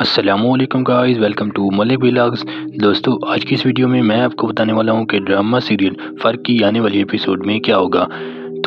Aslam guys welcome to Malik blogs दोस्तों, आज की इस वीडियो में मैं आपको बताने वाला हूँ कि ड्रामा सीरियल फ़र्क की आने वाली एपिसोड में क्या होगा।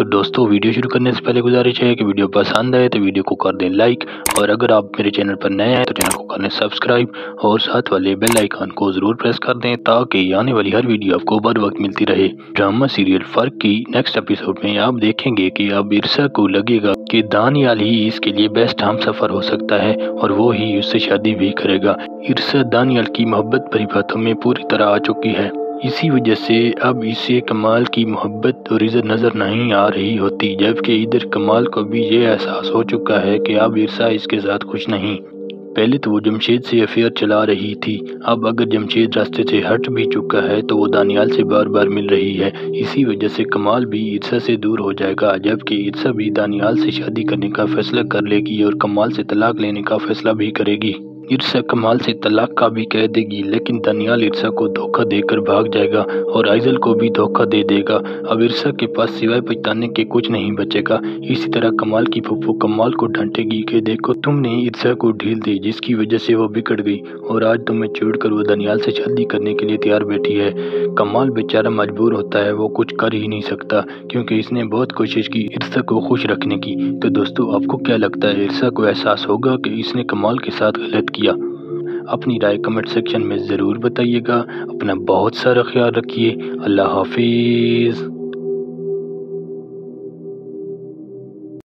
तो दोस्तों, वीडियो शुरू करने से पहले गुजारिश है कि वीडियो पसंद आए तो वीडियो को कर दें लाइक। और अगर आप मेरे चैनल पर नए हैं तो चैनल को कर सब्सक्राइब। और साथ वाले बेल आइकन को ज़रूर प्रेस कर दें ताकि आने वाली हर वीडियो आपको बर वक्त मिलती रहे। ड्रामा सीरियल फ़र्क की नेक्स्ट एपिसोड में आप देखेंगे कि अब इरसा को लगेगा कि दानियाल ही इसके लिए बेस्ट हम सफ़र हो सकता है और वो ही उससे शादी भी करेगा। इरसा दानियाल की मोहब्बत भरी बातों में पूरी तरह आ चुकी है। इसी वजह से अब इसे कमाल की मोहब्बत और इज़्ज़त नज़र नहीं आ रही होती, जबकि इधर कमाल को भी ये एहसास हो चुका है कि अब इरसा इसके साथ खुश नहीं। पहले तो वो जमशेद से अफेयर चला रही थी, अब अगर जमशेद रास्ते से हट भी चुका है तो वो दानियाल से बार बार मिल रही है। इसी वजह से कमाल भी इरसा से दूर हो जाएगा, जबकि इरसा भी दानियाल से शादी करने का फैसला कर लेगी और कमाल से तलाक लेने का फैसला भी करेगी। इरसा कमाल से तलाक का भी कह देगी, लेकिन दनियाल इरसा को धोखा देकर भाग जाएगा और आइजल को भी धोखा दे देगा। अब इरसा के पास सिवाय पछताने के कुछ नहीं बचेगा। इसी तरह कमाल की फुफ्फू कमाल को डांटेगी कि देखो, तुमने इरसा को ढील दी, जिसकी वजह से वो बिगड़ गई, और आज तुम्हें छोड़कर वो दनियाल से शादी करने के लिए तैयार बैठी है। कमाल बेचारा मजबूर होता है, वो कुछ कर ही नहीं सकता, क्योंकि इसने बहुत कोशिश की इरसा को खुश रखने की। तो दोस्तों, आपको क्या लगता है इरसा को एहसास होगा कि इसने कमाल के साथ गलत किया किया। अपनी राय कमेंट सेक्शन में ज़रूर बताइएगा। अपना बहुत सारा ख्याल रखिए। अल्लाह हाफिज़।